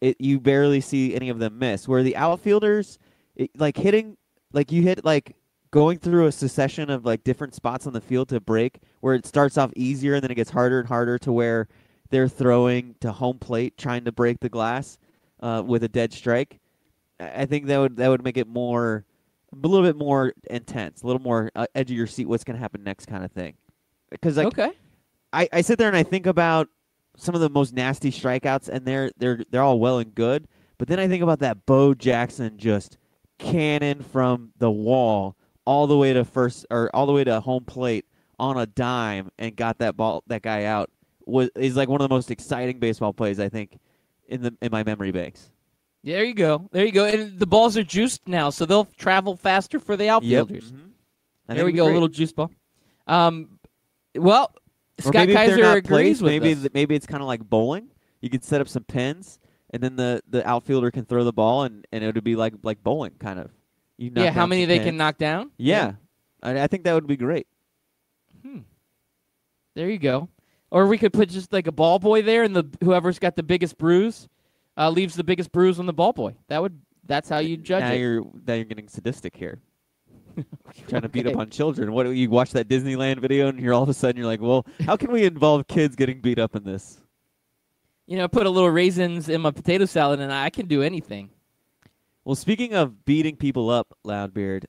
it you barely see any of them miss. Where the outfielders, it, like hitting, like you hit like going through a succession of like different spots on the field to break, where it starts off easier and then it gets harder and harder to where they're throwing to home plate trying to break the glass uh, with a dead strike. I I think that would that would make it more a little bit more intense, a little more uh, edge of your seat. What's going to happen next, kind of thing. Because like okay. I, I sit there and I think about some of the most nasty strikeouts, and they're they're they're all well and good. But then I think about that Bo Jackson just cannon from the wall all the way to first or all the way to home plate on a dime and got that ball that guy out was is like one of the most exciting baseball plays I think in the in my memory banks. There you go. There you go. And the balls are juiced now, so they'll travel faster for the outfielders. I think There we go. A little juice ball. Um, well, Or Scott maybe if they're Kaiser not agrees placed, with maybe us. th- maybe it's kind of like bowling. You could set up some pins, and then the, the outfielder can throw the ball, and, and it would be like like bowling kind of. You knock yeah, how down many some they can knock down? Yeah, I, I think that would be great. Hmm. There you go. Or we could put just like a ball boy there, and the whoever's got the biggest bruise uh, leaves the biggest bruise on the ball boy. That would. That's how you judge now it. you're now you're getting sadistic here, trying to beat up on children. What you watch that Disneyland video, and you're all of a sudden you're like, well, how can we involve kids getting beat up in this? You know, put a little raisins in my potato salad, and I can do anything. Well, speaking of beating people up, Loudbeard,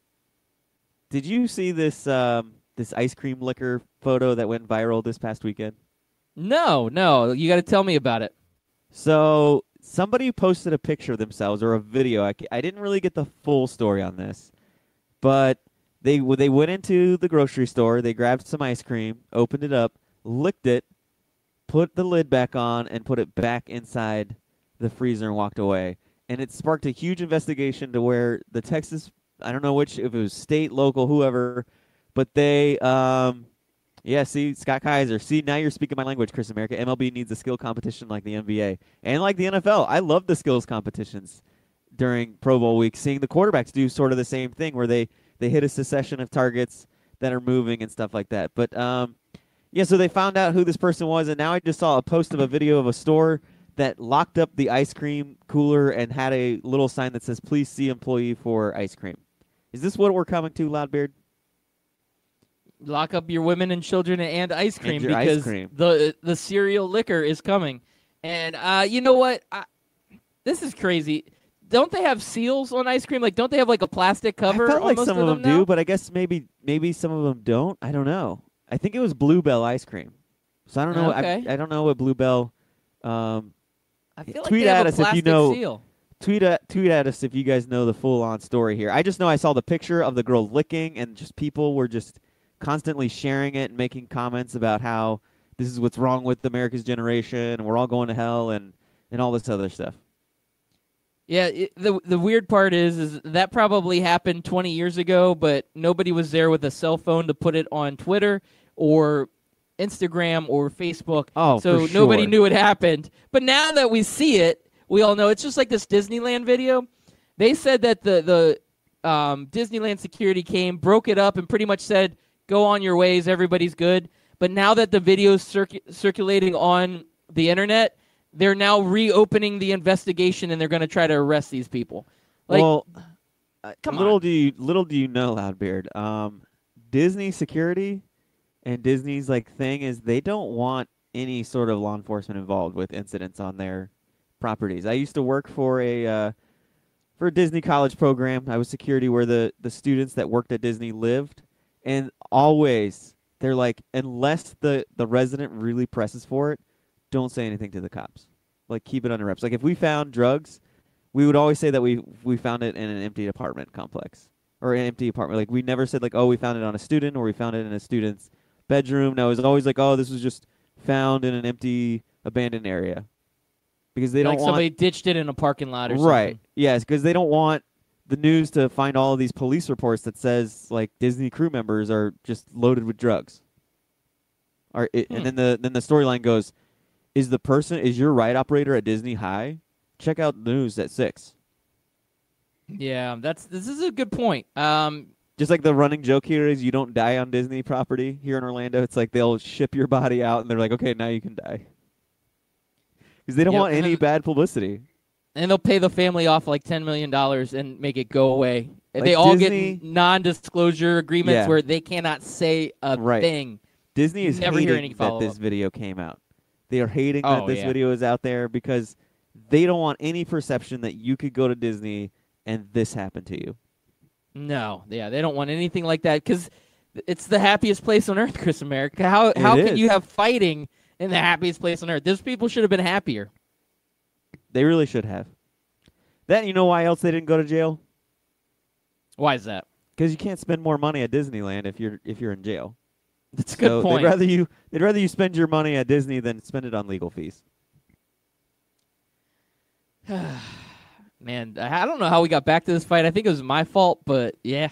did you see this um, this ice cream licker photo that went viral this past weekend? No, no, you got to tell me about it. So somebody posted a picture of themselves or a video. I, I didn't really get the full story on this, but They they went into the grocery store. They grabbed some ice cream, opened it up, licked it, put the lid back on, and put it back inside the freezer and walked away. And it sparked a huge investigation to where the Texas I don't know which if it was state, local, whoever, but they um yeah, see Scott Kaiser. See now you're speaking my language, Chris America. MLB needs a skill competition like the NBA and like the NFL. I love the skills competitions during Pro Bowl week, seeing the quarterbacks do sort of the same thing where they they hit a succession of targets that are moving and stuff like that. But um yeah, so they found out who this person was and now I just saw a post of a video of a store that locked up the ice cream cooler and had a little sign that says please see employee for ice cream. Is this what we're coming to, Loudbeard? Lock up your women and children and ice And cream ice because cream. the the serial licker is coming. And uh, you know what? I, this is crazy. Don't they have seals on ice cream? Like, don't they have like a plastic cover? I felt like some of of them, do, but I guess maybe maybe some of them don't. I don't know. I think it was Bluebell ice cream. So I don't know. Okay. I, I don't know what Bluebell. Um, I feel like tweet have at a us if you know- seal. tweet at tweet at us if you guys know the full on story here. I just know I saw the picture of the girl licking, and just people were just constantly sharing it and making comments about how this is what's wrong with America's generation, and we're all going to hell, and and all this other stuff. Yeah, it, the the weird part is is that probably happened 20 years ago, but nobody was there with a cell phone to put it on Twitter or Instagram or Facebook. Oh, so for nobody knew it happened. But now that we see it, we all know it's just like this Disneyland video. They said that the the um, Disneyland security came, broke it up, and pretty much said, "Go on your ways, everybody's good." But now that the video's circu- circulating on the internet, they're now reopening the investigation and they're going to try to arrest these people. Like, well, uh, come little on. do you little do you know, Loudbeard. Um, Disney security and Disney's like thing is they don't want any sort of law enforcement involved with incidents on their properties. I used to work for a uh, for a Disney college program. I was security where the the students that worked at Disney lived, and always they're like, unless the the resident really presses for it, don't say anything to the cops. Like keep it under wraps. Like if we found drugs, we would always say that we we found it in an empty apartment complex or an empty apartment. Like we never said like, oh, we found it on a student or we found it in a student's bedroom. No, it was always like, oh, this was just found in an empty abandoned area because they like don't want somebody ditched it in a parking lot or right. something. Right. Yes, because they don't want the news to find all of these police reports that says like Disney crew members are just loaded with drugs. Or it, Hmm. and then the then the storyline goes, is the person is your ride operator at Disney high? Check out the news at six. Yeah, that's this is a good point. Um, Just like the running joke here is you don't die on Disney property here in Orlando. It's like they'll ship your body out and they're like, okay, now you can die. Because they don't Yep, want any bad publicity. And they'll pay the family off like ten million dollars and make it go away. Like they all Disney- get non-disclosure agreements Yeah. where they cannot say a Right. thing. Disney is Never hating that this video came out. They are hating that Oh, this yeah. video is out there because they don't want any perception that you could go to Disney and this happened to you. No, yeah, they don't want anything like that because it's the happiest place on earth, Chris America. How how It can you have fighting in the happiest place on earth? Those people should have been happier. They really should have. Then you know why else they didn't go to jail? Why is that? Because you can't spend more money at Disneyland if you're if you're in jail. That's a good point. They'd rather you they'd rather you spend your money at Disney than spend it on legal fees. Man, I I don't know how we got back to this fight. I think it was my fault, but yeah.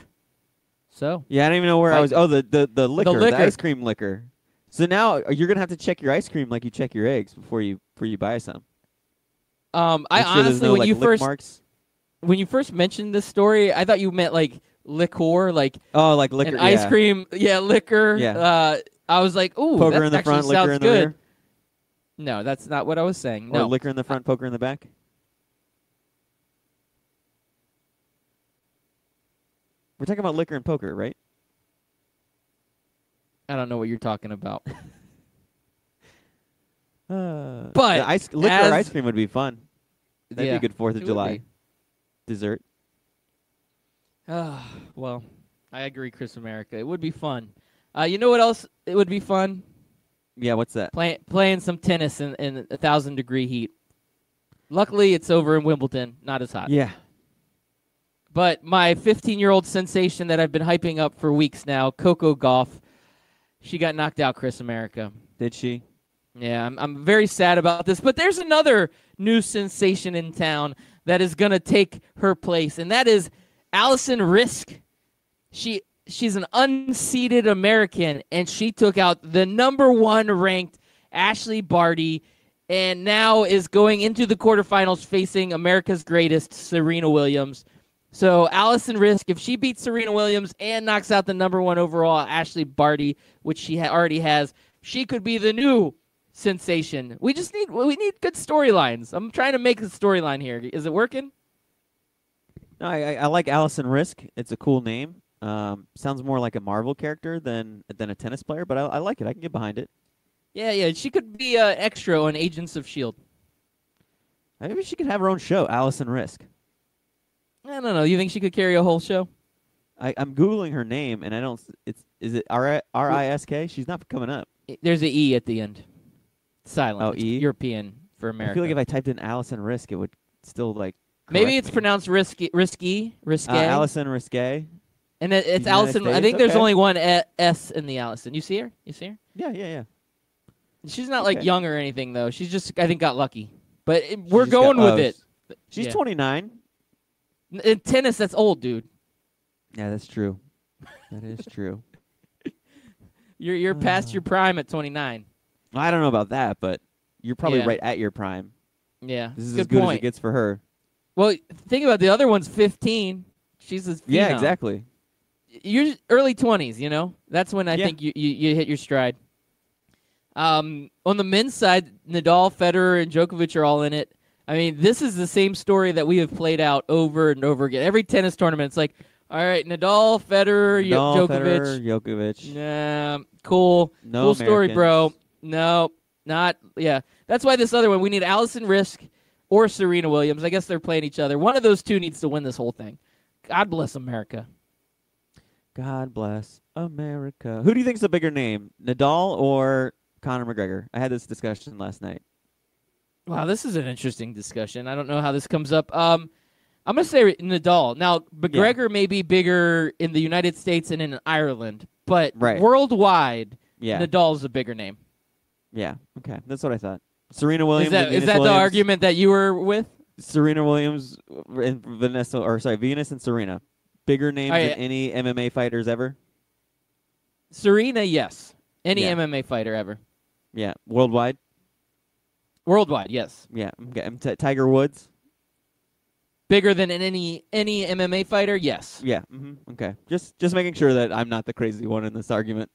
So Yeah, I don't even know where I Fight- was. Oh, the the the liquor, the, liquor. ice cream liquor. So now uh, you're gonna have to check your ice cream like you check your eggs before you before you buy some. Um, I sure honestly, no, when like, you first marks. when you first mentioned this story, I thought you meant like liquor, like Oh, like liquor. an ice cream. Yeah, liquor. Yeah. Uh, I was like, ooh, Poker that in the actually front, liquor sounds in the good. rear. No, that's not what I was saying. Or No, liquor in the front, poker in the back. We're talking about liquor and poker, right? I don't know what you're talking about. Uh, But ice liquor ice cream would be fun. That'd yeah, be a good Fourth of would July dessert. Ah, well, I agree, Chris America. It would be fun. Uh, you know what else? It would be fun Yeah, what's that? Play, playing some tennis in, in a thousand degree heat. Luckily, it's over in Wimbledon, not as hot. Yeah, But my 15 year old sensation that I've been hyping up for weeks now, Coco Gauff, she got knocked out, Chris America. Did she? Yeah, I'm, I'm very sad about this. But there's another new sensation in town that is going to take her place, and that is Allison Risk. She she's an unseeded American, and she took out the number one ranked Ashleigh Barty, and now is going into the quarterfinals facing America's greatest Serena Williams. So Allison Risk, if she beats Serena Williams and knocks out the number one overall Ashleigh Barty, which she ha- already has, she could be the new sensation. We just need we need good storylines. I'm trying to make a storyline here. Is it working? No, I, I, like Allison Risk. It's a cool name. Um, sounds more like a Marvel character than than a tennis player, but I, I like it. I can get behind it. Yeah, yeah. She could be uh, extra on Agents of Shield. Maybe she could have her own show, Allison Risk. I don't know. You think she could carry a whole show? I, I'm googling her name, and I don't. It's is it R R I S K? She's not coming up. There's a E at the end. Silent. Oh, It's E? European for America. I feel like if I typed in Allison Risk, it would still like. Maybe it's me. pronounced risky, risky, risque. uh, Allison Risque. and it, it's United Allison. I think there's Okay. only one S in the Allison. You see her? You see her? Yeah, yeah, yeah. She's not like Okay. young or anything though. She's just I think got lucky. But it, we're going with it. She's Yeah. 29. In tennis, that's old, dude. Yeah, that's true. That is true. You're you're past your prime at 29. I don't know about that, but you're probably Yeah. right at your prime. Yeah, This is good as good point. as it gets for her. Well, think about the other one's 15. She's a Yeah, exactly. You're early 20s, you know? That's when I Yeah. think you, you, you hit your stride. Um, on the men's side, Nadal, Federer, and Djokovic are all in it. I mean, this is the same story that we have played out over and over again. Every tennis tournament, it's like, all right, Nadal, Federer, Nadal, Djokovic. Federer, Djokovic. Nah, cool. No cool story, bro. No, not yeah. That's why this other one we need Allison Risk or Serena Williams. I guess they're playing each other. One of those two needs to win this whole thing. God bless America. God bless America. Who do you think's a bigger name, Nadal or Conor McGregor? I had this discussion last night. Wow, this is an interesting discussion. I don't know how this comes up. Um, I'm gonna say Nadal. Now, McGregor may be bigger in the United States and in Ireland, but Right. worldwide, Yeah, Nadal's a bigger name. Yeah. Okay, that's what I thought. Serena Williams. is that and is Venus that the Williams. argument that you were with? Serena Williams and Vanessa, or sorry, Venus and Serena, bigger names than any MMA fighters ever. Serena, yes. Any Yeah. MMA fighter ever. Yeah, worldwide. Worldwide, yes. Yeah, okay. T- Tiger Woods. Bigger than any any MMA fighter, yes. Yeah. hmm Okay. Just just making sure that I'm not the crazy one in this argument.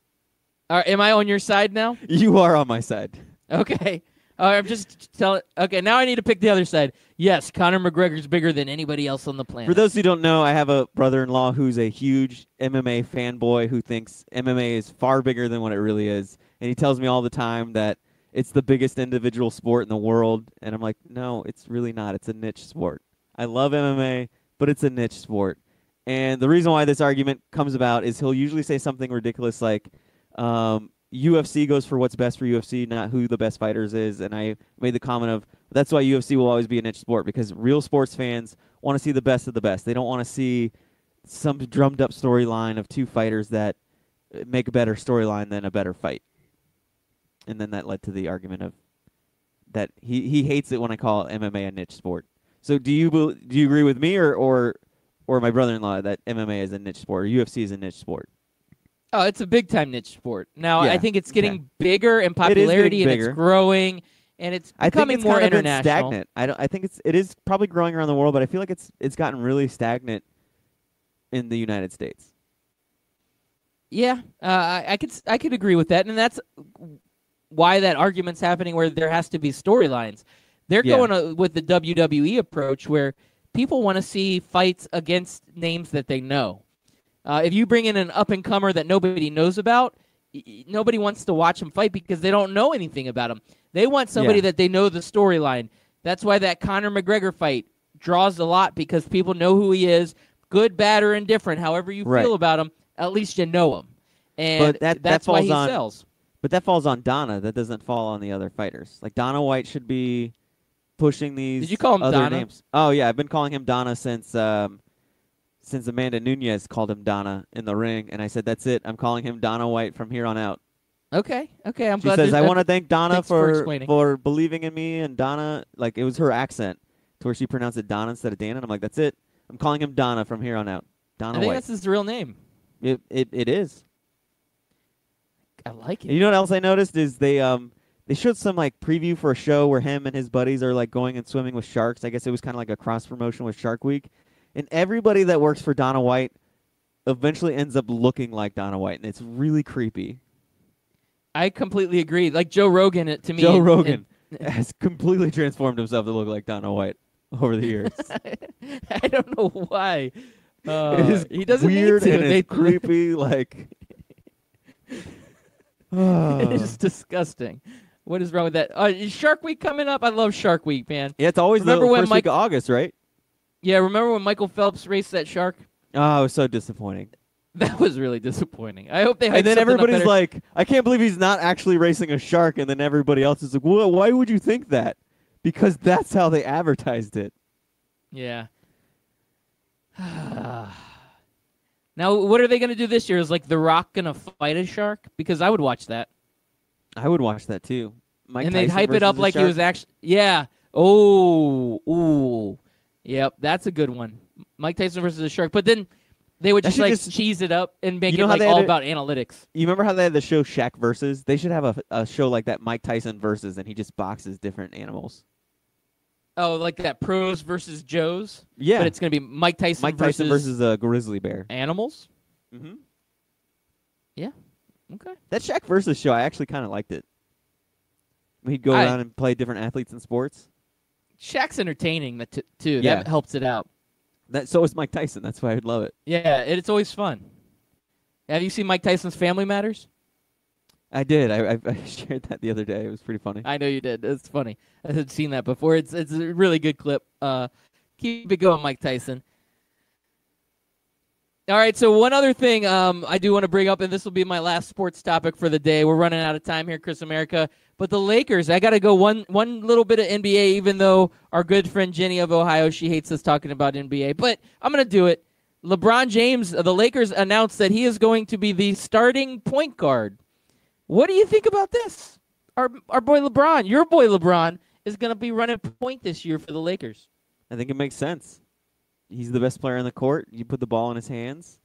Right, am I on your side now? You are on my side. Okay. All right, I'm just telling. Okay, now I need to pick the other side. Yes, Conor McGregor's bigger than anybody else on the planet. For those who don't know, I have a brother-in-law who's a huge MMA fanboy who thinks MMA is far bigger than what it really is, and he tells me all the time that it's the biggest individual sport in the world, and I'm like, no, it's really not. It's a niche sport. I love MMA, but it's a niche sport. And the reason why this argument comes about is he'll usually say something ridiculous like, um, UFC goes for what's best for UFC, not who the best fighters is. And I made the comment of that's why UFC will always be a niche sport because real sports fans want to see the best of the best. They don't want to see some drummed up storyline of two fighters that make a better storyline than a better fight. And then that led to the argument of that he, he hates it when I call MMA a niche sport. So do you do you agree with me or or or my brother-in-law that MMA is a niche sport or UFC is a niche sport? Oh, it's a big time niche sport. Now Yeah, I think it's getting bigger in It is getting popularity and it's growing and it's I think becoming it's more kind of international. stagnant. I don't. I think it's it is probably growing around the world, but I feel like it's it's gotten really stagnant in the United States. Yeah, uh, I, I could I could agree with that, and that's why that argument's happening. Where there has to be storylines. They're Yeah. going uh, with the WWE approach, where people want to see fights against names that they know. Uh, if you bring in an up and comer that nobody knows about, nobody wants to watch him fight because they don't know anything about him. They want somebody Yeah. that they know the storyline. That's why that Conor McGregor fight draws a lot because people know who he is, good, bad, or indifferent. However you Right. feel about him, at least you know him, and But that- that that's why falls he on- sells. But that falls on Donna. That doesn't fall on the other fighters. Like Donna White should be pushing these. Did you call him other Donna? names. Oh yeah, I've been calling him Donna since um, since Amanda Nunes called him Donna in the ring, and I said, "That's it. I'm calling him Donna White from here on out." Okay, okay. I'm She glad. says, "I want to thank Donna for for for believing in me." And Donna, like it was her accent to where she pronounced it Donna instead of Dana. And I'm like, "That's it. I'm calling him Donna from here on out." Donna. I think White. that's his real name. It, it it is. I like And it. you know what else I noticed is they um they showed some like preview for a show where him and his buddies are like going and swimming with sharks. I guess it was kind of like a cross promotion with Shark Week, and everybody that works for Donna White eventually ends up looking like Donna White, and it's really creepy. I completely agree. Like Joe Rogan, it, to me. Joe and- Rogan has completely transformed himself to look like Donna White over the years. I don't know why. Uh, it is he doesn't weird need to. and They- it's creepy. Like it is disgusting. What is wrong with that? Uh, is Shark Week coming up? I love Shark Week, man. yeah, it's always Remember the when first Mike- week of August, right? Yeah, remember when Michael Phelps raced that shark? Oh, it was so disappointing. That was really disappointing. I hope they. and then everybody's like, I can't believe he's not actually racing a shark. And then everybody else is like, well, why would you think that? Because that's how they advertised it. Yeah. now, what are they going to do this year? Is like The Rock going to fight a shark? Because I would watch that. I would watch that too. Mike and they'd hype it up like he was actually. Yeah. Oh. Ooh. Yep. That's a good one. Mike Tyson versus a shark. But then they would That just like just- cheese it up and make You know it how like they all it- about analytics. You remember how they had the show Shaq versus? They should have a, a show like that, Mike Tyson versus, and he just boxes different animals. Oh, like that pros versus Joes. Yeah, But it's going to be Mike Tyson Mike versus, Tyson versus a grizzly bear. animals. Mm-hmm. Yeah. Okay. That Shaq versus show, I actually kind of liked it. He'd go I- around and play different athletes in sports. Shaq's entertaining that t- too. Yeah. That helps it out. That so is Mike Tyson. That's why I'd love it. Yeah, it- it's always fun. Have you seen Mike Tyson's Family Matters? I did. I, I, I shared that the other day. It was pretty funny. I know you did. It's funny. I had seen that before. It's it's a really good clip. Uh, keep it going, Mike Tyson. All right. So one other thing um, I do want to bring up, and this will be my last sports topic for the day. We're running out of time here, Chris America. But the Lakers, I got to go one one little bit of NBA, even though our good friend Jenny of Ohio she hates us talking about NBA. But I'm gonna do it. LeBron James, uh, the Lakers announced that he is going to be the starting point guard. What do you think about this? Our our boy LeBron, your boy LeBron, is going to be running point this year for the Lakers. I think it makes sense. He's the best player on the court. You put the ball in his hands.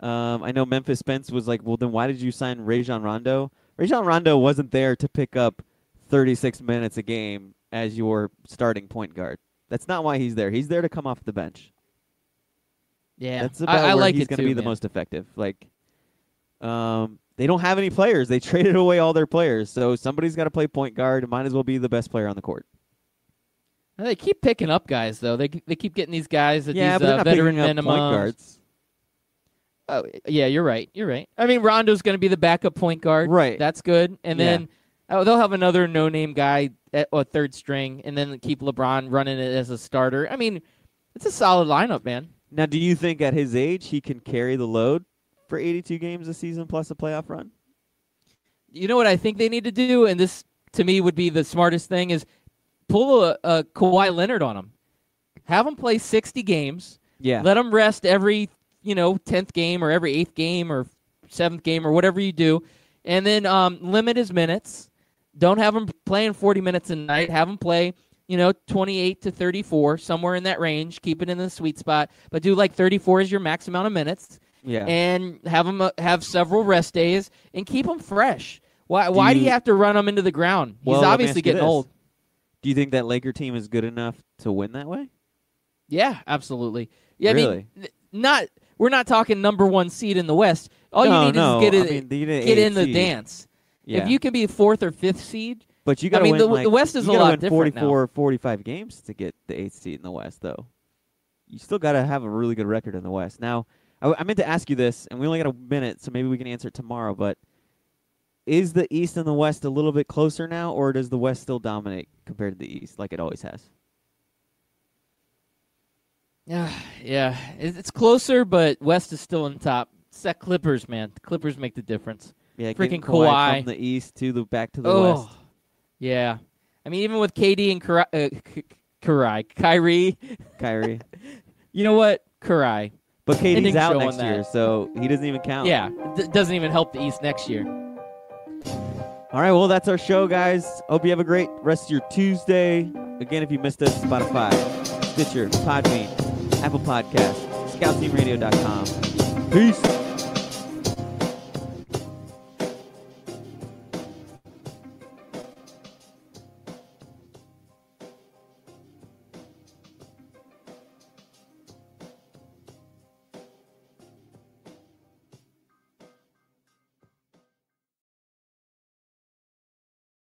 Um, I know Memphis Spence was like, well, then why did you sign Rajon Rondo? Rajon Rondo wasn't there to pick up 36 minutes a game as your starting point guard. That's not why he's there. He's there to come off the bench. Yeah, That's about I, I where like he's going to be the most effective. Like, um, they don't have any players. They traded away all their players, so somebody's got to play point guard. Might as well be the best player on the court. They keep picking up guys though. They they keep getting these guys at yeah, these but they're uh, not veteran picking up minimums. point guards. Oh, yeah, you're right. You're right. I mean, Rondo's going to be the backup point guard. Right. That's good. And Yeah. then oh, they'll have another no-name guy at or third string, and then keep LeBron running it as a starter. I mean, it's a solid lineup, man. Now, do you think at his age he can carry the load for 82 games a season plus a playoff run? You know what I think they need to do, and this to me would be the smartest thing is pull a, a Kawhi Leonard on him, have him play 60 games. Yeah. Let him rest every, you know, 10th game or every 8th game or 7th game or whatever you do. And then um, limit his minutes. Don't have him playing 40 minutes a night. Have him play, you know, 28 to 34, somewhere in that range. Keep it in the sweet spot. But do like 34 as your max amount of minutes. yeah. And have him uh, have several rest days and keep him fresh. Why, why do you you- have to run him into the ground? He's Well, obviously getting this. old. do you think that Laker team is good enough to win that way? Yeah, absolutely. Yeah, I mean, not we're not talking number one seed in the West. All no, you need no. is get I mean, you need an get in the seed. dance. Yeah. If you can be fourth or fifth seed, but you got to mean, win the- like, the West is a lot win different now. 44, 45 games to get the eighth seed in the West, though. You still got to have a really good record in the West. Now, I, I meant to ask you this, and we only got a minute, so maybe we can answer it tomorrow. But is the East and the West a little bit closer now, or does the West still dominate compared to the East, like it always has? Yeah, yeah, it's closer, but West is still on top. That Clippers, man. The Clippers make the difference. Yeah, Freaking Kawhi Kawhi. from the East to the back to the oh, West. yeah. I mean, even with KD and Kari, uh, K- Kari, Kyrie, Kyrie. you know what? Kari, But KD's out next year, so he doesn't even count. Yeah, d- doesn't even help the East next year. All right, well, that's our show, guys. Hope you have a great rest of your Tuesday. Again, if you missed us, Spotify, Stitcher, Podbean, Apple Podcasts, ScoutTeamRadio.com. Peace.